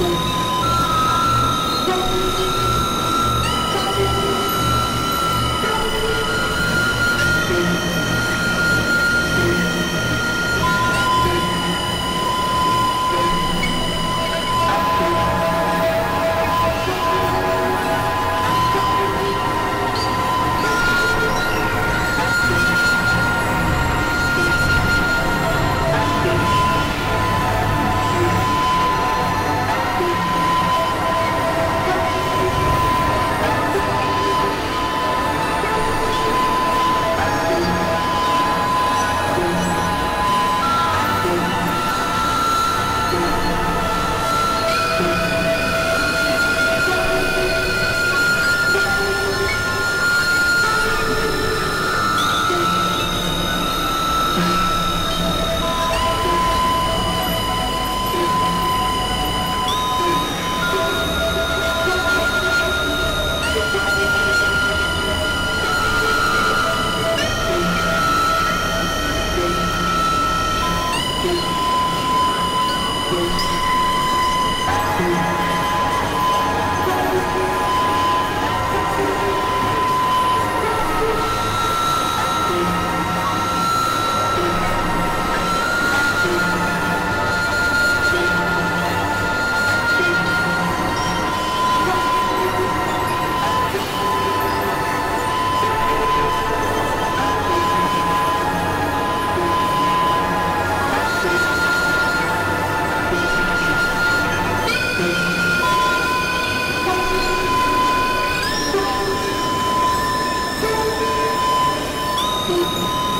Thank you. vida.